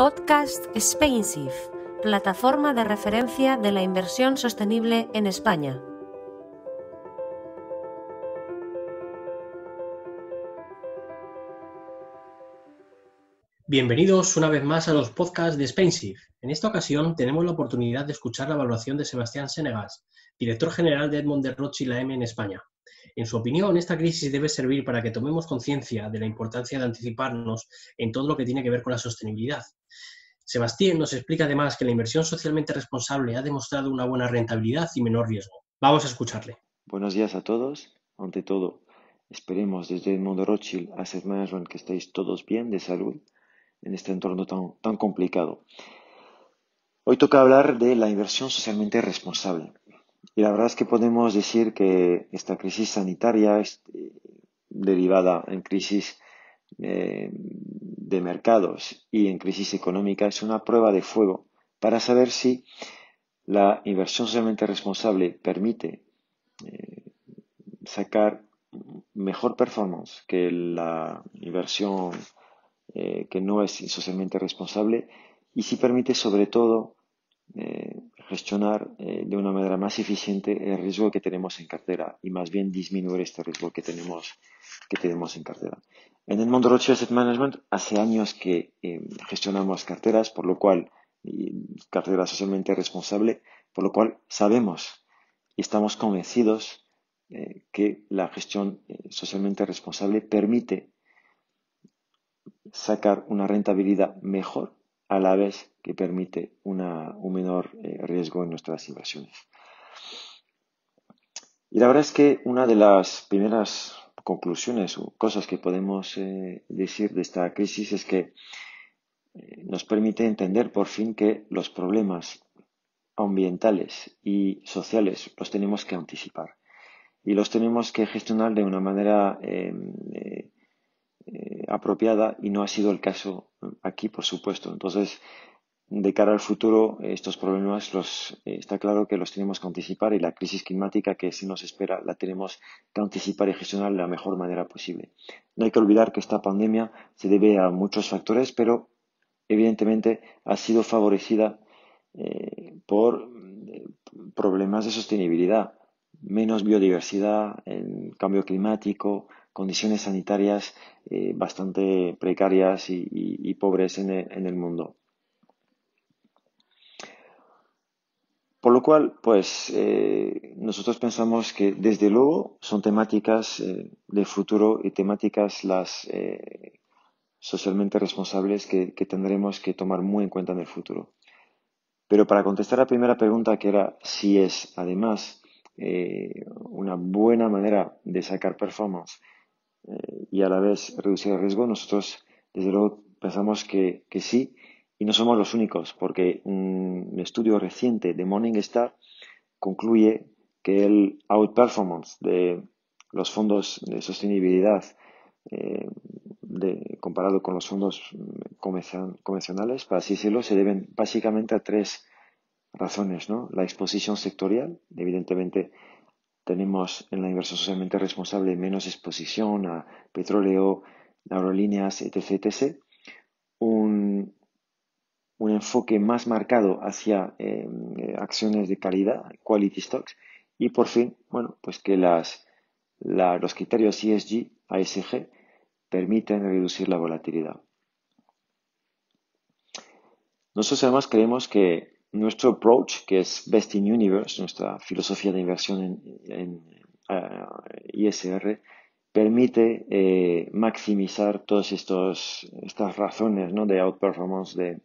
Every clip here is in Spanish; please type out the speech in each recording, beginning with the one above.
Podcast Spainsafe, plataforma de referencia de la inversión sostenible en España. Bienvenidos una vez más a los podcasts de Spainsafe. En esta ocasión tenemos la oportunidad de escuchar la evaluación de Sebastián Senegas, director general de Edmond de Rothschild AM en España. En su opinión, esta crisis debe servir para que tomemos conciencia de la importancia de anticiparnos en todo lo que tiene que ver con la sostenibilidad. Sebastián nos explica además que la inversión socialmente responsable ha demostrado una buena rentabilidad y menor riesgo. Vamos a escucharle. Buenos días a todos. Ante todo, esperemos desde el mundo Rothschild Asset Management que estéis todos bien de salud en este entorno tan, tan complicado. Hoy toca hablar de la inversión socialmente responsable. Y la verdad es que podemos decir que esta crisis sanitaria eh, derivada en crisis eh, de mercados y en crisis económica es una prueba de fuego para saber si la inversión socialmente responsable permite eh, sacar mejor performance que la inversión que no es socialmente responsable y si permite sobre todo gestionar eh, de una manera más eficiente el riesgo que tenemos en cartera y más bien disminuir este riesgo que tenemos, que tenemos en cartera. En el mundo Asset Management hace años que eh, gestionamos carteras, por lo cual, cartera socialmente responsable, por lo cual sabemos y estamos convencidos eh, que la gestión socialmente responsable permite sacar una rentabilidad mejor a la vez que permite un menor eh, riesgo en nuestras inversiones. Y la verdad es que una de las primeras conclusiones o cosas que podemos eh, decir de esta crisis es que eh, nos permite entender por fin que los problemas ambientales y sociales los tenemos que anticipar y los tenemos que gestionar de una manera apropiada y no ha sido el caso aquí, por supuesto. Entonces, de cara al futuro, estos problemas los, eh, está claro que los tenemos que anticipar y la crisis climática que se nos espera la tenemos que anticipar y gestionar de la mejor manera posible. No hay que olvidar que esta pandemia se debe a muchos factores, pero evidentemente ha sido favorecida eh, por eh, problemas de sostenibilidad, menos biodiversidad, el cambio climático, condiciones sanitarias eh, bastante precarias y, pobres en el, mundo. Por lo cual, pues eh, nosotros pensamos que desde luego son temáticas eh, de futuro y temáticas las socialmente responsables que, que, tendremos que tomar muy en cuenta en el futuro. Pero para contestar la primera pregunta, que era si es además una buena manera de sacar performance eh, y a la vez reducir el riesgo, nosotros desde luego pensamos que, que sí y no somos los únicos porque un estudio reciente de Morningstar concluye que el outperformance de los fondos de sostenibilidad eh, de, comparado con los fondos convencionales, para así decirlo, se deben básicamente a tres razones. ¿no? La exposición sectorial, evidentemente tenemos en la inversión socialmente responsable menos exposición a petróleo, aerolíneas, etc. etc. Un, enfoque más marcado hacia em, acciones de calidad, quality stocks, y por fin, bueno, pues que las, los criterios ESG, ASG, permiten reducir la volatilidad. Nosotros además creemos que nuestro approach, que es Best in Universe, nuestra filosofía de inversión en, eh, ISR, permite eh, maximizar todas estas razones ¿no? de outperformance de,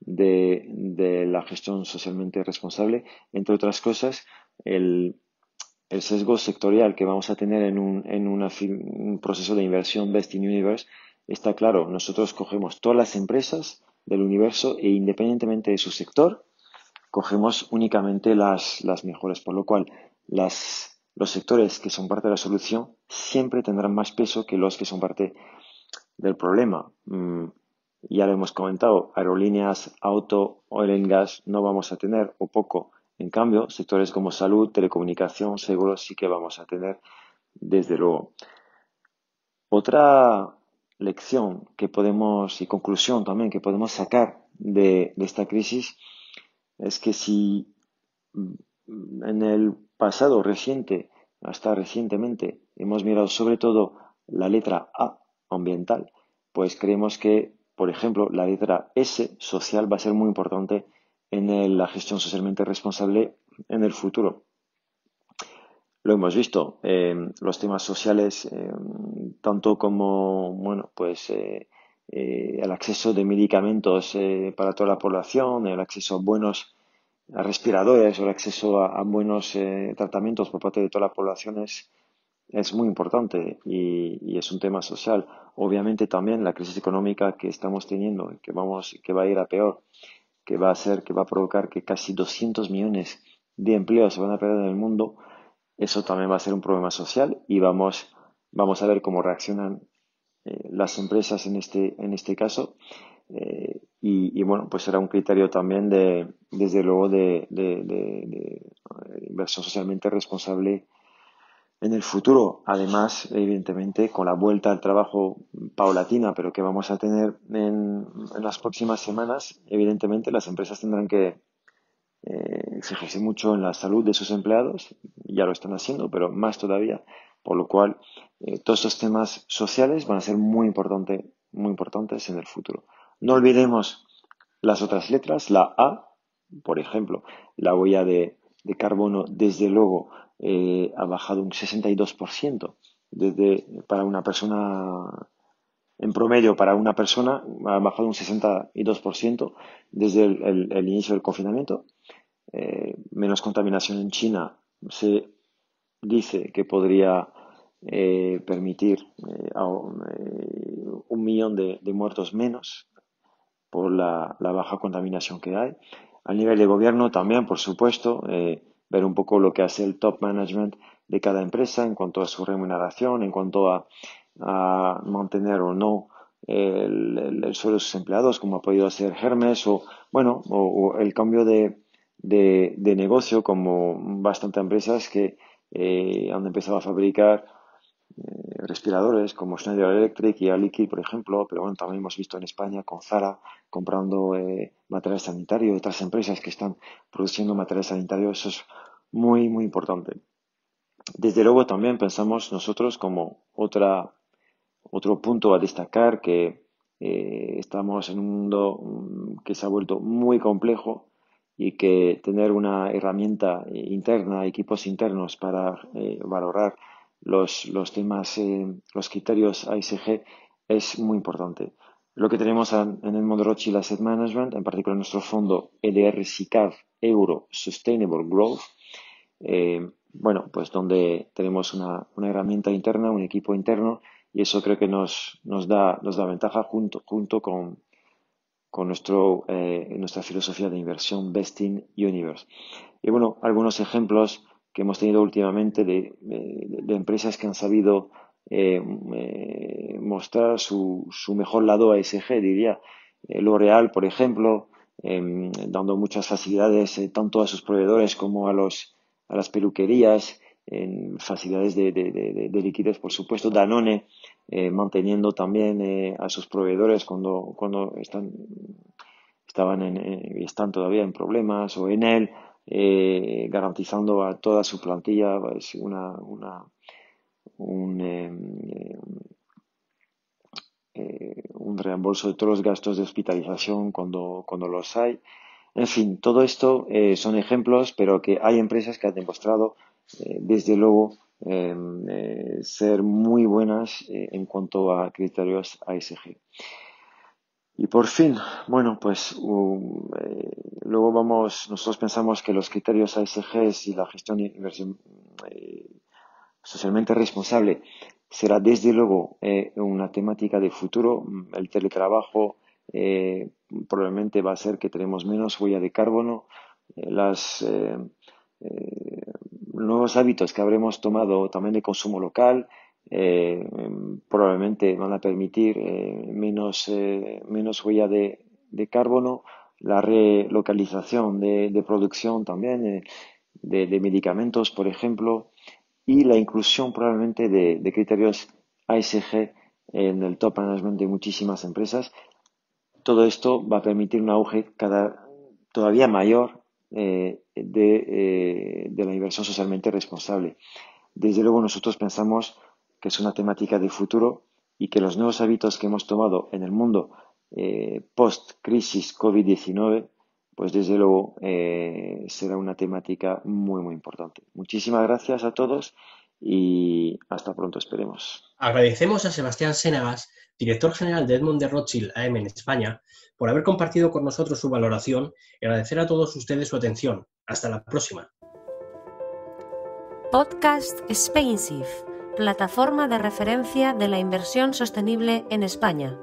de, la gestión socialmente responsable. Entre otras cosas, el, el sesgo sectorial que vamos a tener en, un, en un proceso de inversión Best in Universe está claro. Nosotros cogemos todas las empresas del universo e independientemente de su sector, cogemos únicamente las, mejores, por lo cual las, los sectores que son parte de la solución siempre tendrán más peso que los que son parte del problema. Mm, ya lo hemos comentado, aerolíneas, auto, oil and gas no vamos a tener o poco. En cambio, sectores como salud, telecomunicación, seguros sí que vamos a tener, desde luego. Otra lección que podemos y conclusión también que podemos sacar de, esta crisis es que si en el pasado reciente, hasta recientemente, hemos mirado sobre todo la letra A ambiental, pues creemos que, por ejemplo, la letra S social va a ser muy importante en la gestión socialmente responsable en el futuro. Lo hemos visto, eh, los temas sociales, eh, tanto como, bueno, pues eh, el acceso de medicamentos para toda la población, el acceso a buenos respiradores o el acceso a, buenos tratamientos por parte de toda la población es, es muy importante y, y, es un tema social. Obviamente también la crisis económica que estamos teniendo, que, vamos, que va a ir a peor, que va a ser, que va a provocar que casi 200 millones de empleos se van a perder en el mundo, eso también va a ser un problema social y vamos, vamos a ver cómo reaccionan eh, las empresas en este, en este caso. Eh, y, bueno, pues será un criterio también de, desde luego, de, de, inversión socialmente responsable en el futuro. Además, evidentemente, con la vuelta al trabajo paulatina, pero que vamos a tener en, en las próximas semanas, evidentemente las empresas tendrán que, eh, exigirse mucho en la salud de sus empleados, ya lo están haciendo, pero más todavía, por lo cual eh, todos estos temas sociales van a ser muy, importante, muy importantes en el futuro. No olvidemos las otras letras, la A, por ejemplo, la huella de, carbono, desde luego, eh, ha bajado un 62% desde, para una persona en promedio para una persona ha bajado un 62% desde el, inicio del confinamiento. Eh, menos contaminación en China se dice que podría eh, permitir eh, un millón de, muertos menos por la, baja contaminación que hay. A nivel de gobierno también, por supuesto, ver un poco lo que hace el top management de cada empresa en cuanto a su remuneración, en cuanto a mantener o no el, el, de sus empleados, como ha podido hacer Hermes, o bueno, o, el cambio de, negocio, como bastantes empresas que eh, han empezado a fabricar eh, respiradores como Schneider Electric y Liquid, por ejemplo, pero bueno, también hemos visto en España con Zara comprando eh, material sanitario, otras empresas que están produciendo material sanitario, eso es muy, muy importante. Desde luego también pensamos nosotros como otra otro punto a destacar que eh, estamos en un mundo mm, que se ha vuelto muy complejo y que tener una herramienta interna, equipos internos para eh, valorar los, los temas, eh, los criterios ASG es muy importante. Lo que tenemos en, el mundo Rothschild Asset Management, en particular nuestro fondo EDR SICAV Euro Sustainable Growth, bueno, pues donde tenemos una, una herramienta interna, un equipo interno y eso creo que nos, nos, da, nos da ventaja junto, junto con, con nuestro, eh, nuestra filosofía de inversión Best in Universe. Y bueno, algunos ejemplos que hemos tenido últimamente de, empresas que han sabido eh, eh, mostrar su, su, mejor lado ASG, diría. L'Oreal, por ejemplo, em, dando muchas facilidades tanto a sus proveedores como a, los, a las peluquerías, en facilidades de, de, liquidez, por supuesto. Danone eh, manteniendo también eh, a sus proveedores cuando, cuando están, estaban en, están todavía en problemas, o en él, eh, garantizando a toda su plantilla pues, una, una, un, un reembolso de todos los gastos de hospitalización cuando, cuando los hay. En fin, todo esto son ejemplos, pero que hay empresas que han demostrado eh, desde luego, em, eh, ser muy buenas eh, en cuanto a criterios ASG. Y por fin, bueno, pues luego vamos, nosotros pensamos que los criterios ASG y la gestión inversión socialmente responsable será desde luego una temática de futuro. El teletrabajo probablemente va a ser que tenemos menos huella de carbono. las nuevos hábitos que habremos tomado también de consumo local eh, probablemente van a permitir eh, menos, eh, menos huella de, de, carbono, la relocalización de, de producción también de, de, medicamentos, por ejemplo, y la inclusión probablemente de, criterios ASG en el top management de muchísimas empresas. Todo esto va a permitir un auge cada, todavía mayor de, de la inversión socialmente responsable. Desde luego nosotros pensamos que es una temática de futuro y que los nuevos hábitos que hemos tomado en el mundo eh, post-crisis COVID-19, pues desde luego eh, será una temática muy, muy importante. Muchísimas gracias a todos y hasta pronto, esperemos. Agradecemos a Sebastián Senegas, director general de Edmond de Rothschild AM en España, por haber compartido con nosotros su valoración y agradecer a todos ustedes su atención. Hasta la próxima. Podcast Spainsive, plataforma de referencia de la inversión sostenible en España.